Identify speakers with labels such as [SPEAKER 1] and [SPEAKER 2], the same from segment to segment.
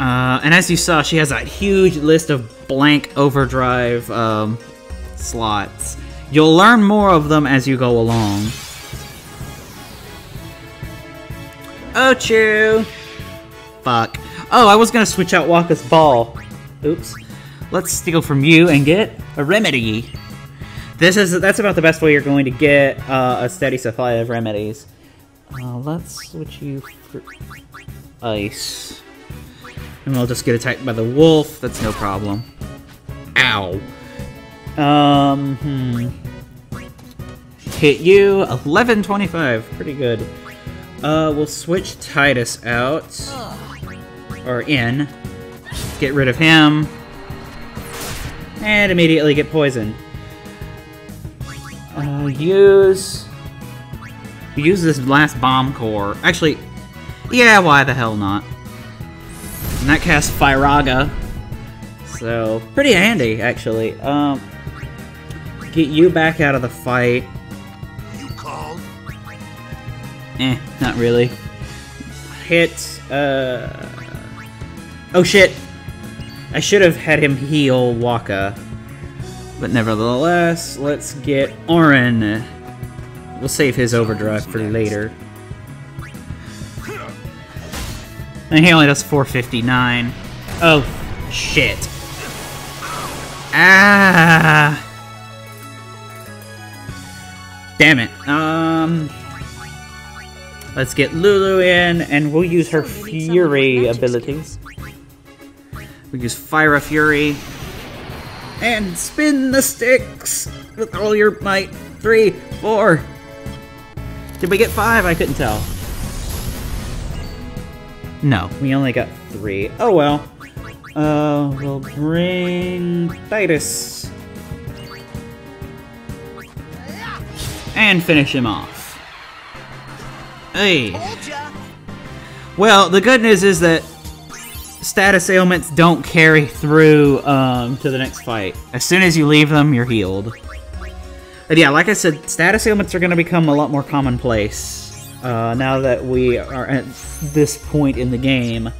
[SPEAKER 1] Uh, and as you saw, she has that huge list of blank overdrive um, slots. You'll learn more of them as you go along. Ochu! Fuck. Oh, I was gonna switch out Wakka's ball. Oops. Let's steal from you and get a remedy. This is that's about the best way you're going to get uh, a steady supply of remedies. Uh, let's switch you for ice. And we'll just get attacked by the wolf. That's no problem. Ow. Um, hmm. Hit you. 1125. Pretty good. Uh, we'll switch Tidus out. Or in. Get rid of him. And immediately get poisoned. Uh, use... Use this last bomb core. Actually, yeah, why the hell not? And that casts Firaga. So, pretty handy, actually. Um, get you back out of the fight.
[SPEAKER 2] You called?
[SPEAKER 1] Eh, not really. Hit, uh... Oh shit! I should have had him heal Wakka. But nevertheless, let's get Auron. We'll save his overdrive for later. And he only does 459. Oh, shit. Ah! Damn it. Um... Let's get Lulu in, and we'll use her Fury abilities. We use Fira Fury. And spin the sticks with all your might. Three, four. Did we get five? I couldn't tell. No, we only got three. Oh well. Uh, we'll bring Tidus. And finish him off. Hey. Well, the good news is that status ailments don't carry through um, to the next fight. As soon as you leave them, you're healed. But yeah, like I said, status ailments are going to become a lot more commonplace uh, now that we are at this point in the game.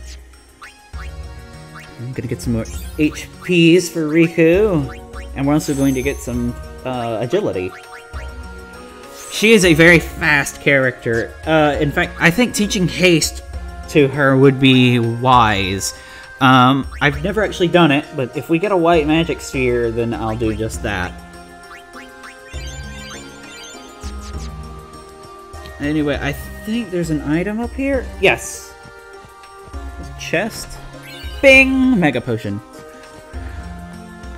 [SPEAKER 1] I'm to get some more HPs for Rikku, and we're also going to get some uh, agility. She is a very fast character. Uh, in fact, I think teaching haste to her would be wise. Um, I've never actually done it, but if we get a white magic sphere, then I'll do just that. Anyway, I think there's an item up here. Yes. Chest. Bing! Mega potion.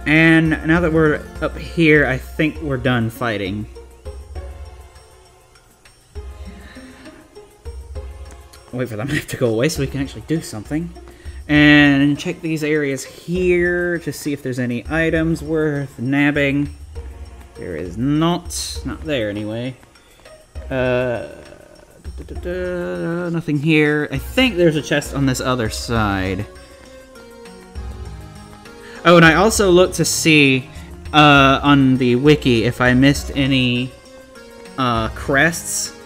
[SPEAKER 1] And now that we're up here, I think we're done fighting. wait for them to go away so we can actually do something. And check these areas here to see if there's any items worth nabbing. There is not. Not there, anyway. Uh, da, da, da, nothing here. I think there's a chest on this other side. Oh, and I also looked to see uh, on the wiki if I missed any uh, crests.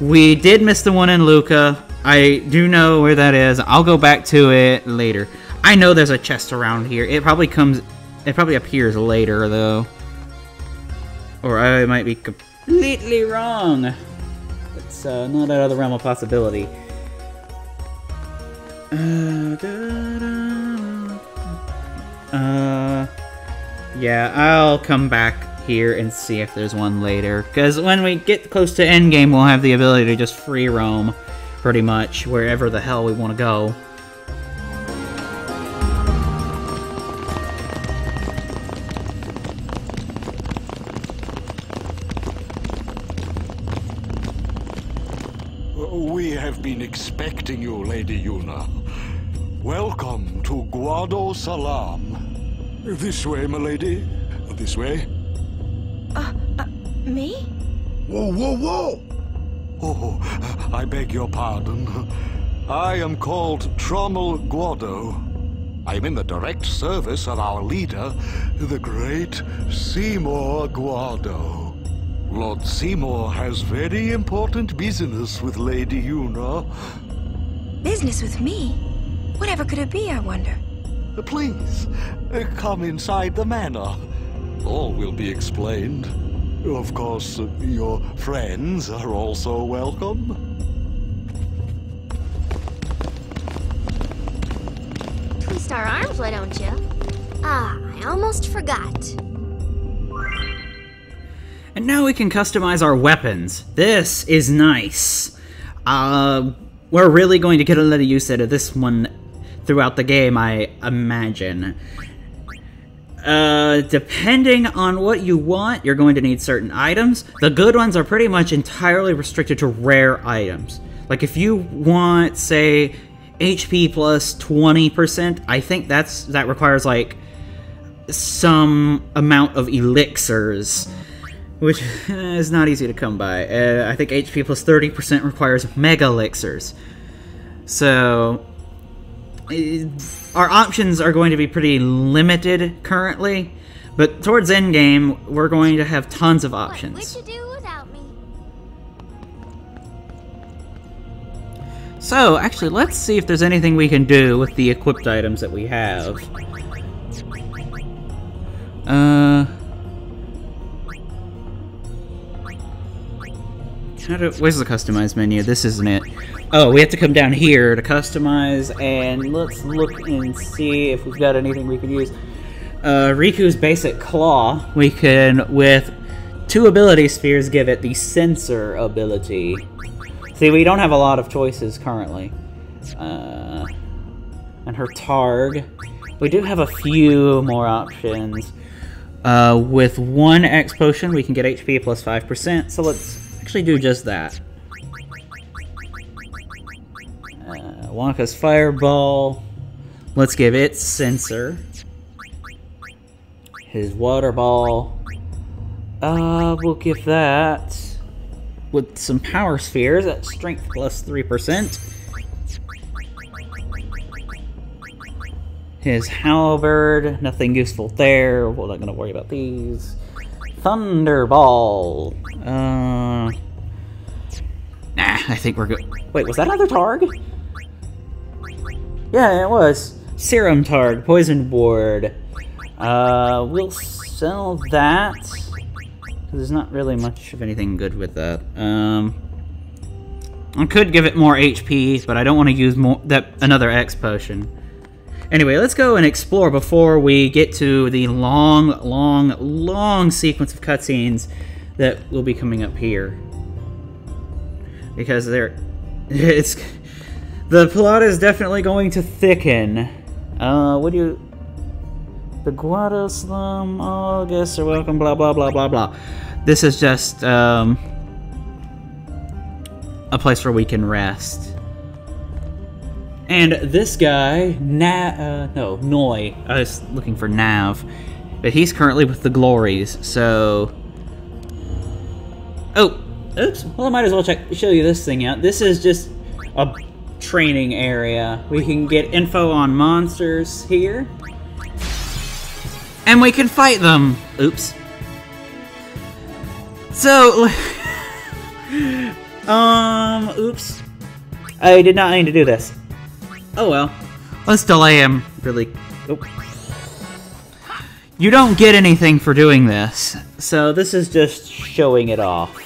[SPEAKER 1] We did miss the one in Luca. I do know where that is. I'll go back to it later. I know there's a chest around here. It probably comes... It probably appears later, though. Or I might be completely wrong. It's uh, not out of the realm of possibility. Uh, uh, yeah, I'll come back here and see if there's one later. Because when we get close to endgame, we'll have the ability to just free roam pretty much wherever the hell we want to go.
[SPEAKER 2] Been expecting you, Lady Yuna. Welcome to Guadosalam. This way, my lady. This way.
[SPEAKER 3] Uh, uh, me?
[SPEAKER 2] Whoa, whoa, whoa! Oh, I beg your pardon. I am called Tromell Guado. I am in the direct service of our leader, the great Seymour Guado. Lord Seymour has very important business with Lady Yuna.
[SPEAKER 3] Business with me? Whatever could it be, I wonder?
[SPEAKER 2] Please, uh, come inside the manor. All will be explained. Of course, uh, your friends are also welcome.
[SPEAKER 4] Twist our arms, why don't you? Ah, I almost forgot.
[SPEAKER 1] And now we can customize our weapons. This is nice. Uh, we're really going to get a lot of use out of this one throughout the game, I imagine. Uh, depending on what you want, you're going to need certain items. The good ones are pretty much entirely restricted to rare items. Like if you want, say, HP plus 20%, I think that's that requires like some amount of elixirs, which is not easy to come by. Uh, I think HP plus 30% requires mega elixirs. So uh, our options are going to be pretty limited currently, but towards endgame, we're going to have tons of
[SPEAKER 4] What
[SPEAKER 1] options.
[SPEAKER 4] would you do without me?
[SPEAKER 1] So, actually, let's see if there's anything we can do with the equipped items that we have. Uh... How do, where's the customize menu? This isn't it. Oh, we have to come down here to customize, and let's look and see if we've got anything we can use. Uh, Rikku's basic claw, we can, with two ability spheres, give it the sensor ability. See, we don't have a lot of choices currently. Uh, and her Targ. We do have a few more options. Uh, with one X potion, we can get HP plus 5%, so let's actually do just that. Uh, Wakka's Fireball. Let's give it Sensor. His Water Ball. Uh, we'll give that with some power spheres at strength plus 3%. His halberd, nothing useful there. We're not gonna worry about these. Thunderball. Uh, nah, I think we're good. Wait, was that another Targ? Yeah, it was. Serum Targ, Poison Ward. Uh, we'll sell that. 'cause There's not really much of anything good with that. Um, I could give it more HP, but I don't want to use more that another X potion. Anyway, let's go and explore before we get to the long, long, long sequence of cutscenes that will be coming up here. Because they're, it's, the plot is definitely going to thicken. Uh, what do you? The Guadosalam, all guests are welcome, blah, blah, blah, blah, blah. This is just, um, a place where we can rest. And this guy, Na, uh, no, Noi, I was looking for Nav, but he's currently with the Glories, so... Oh, oops, well I might as well check, show you this thing out. This is just a training area. We can get info on monsters here. And we can fight them! Oops. So... um, oops. I did not mean to do this. Oh well. Let's delay him really... Oh. You don't get anything for doing this, so this is just showing it off.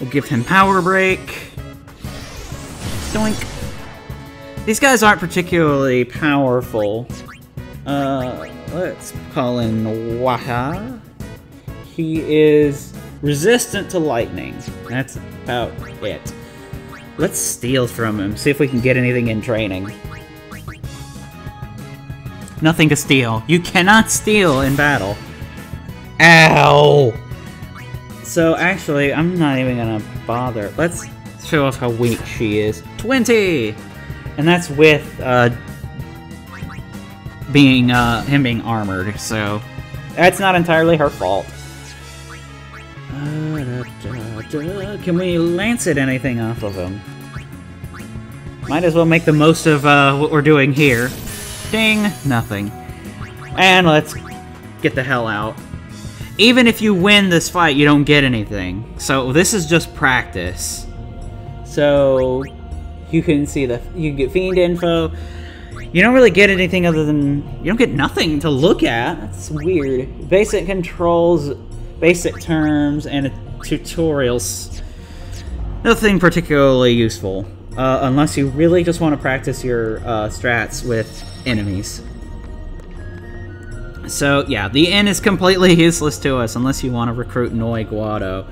[SPEAKER 1] We'll give him Power Break. Doink. These guys aren't particularly powerful. Uh, let's call in Wakka. He is resistant to lightning. That's about it. Let's steal from him, see if we can get anything in training. Nothing to steal. You cannot steal in battle. Ow! So actually, I'm not even gonna bother. Let's show off how weak she is. 20! And that's with, uh, being, uh, him being armored, so that's not entirely her fault. Uh. Can we lancet anything off of him? Might as well make the most of uh, what we're doing here. Ding! Nothing. And let's get the hell out. Even if you win this fight, you don't get anything. So this is just practice. So You can see the you can get fiend info. You don't really get anything other than you don't get nothing to look at. That's weird. Basic controls, basic terms, and tutorials. Nothing particularly useful, uh, unless you really just want to practice your uh, strats with enemies. So yeah, the inn is completely useless to us unless you want to recruit Noi Guado.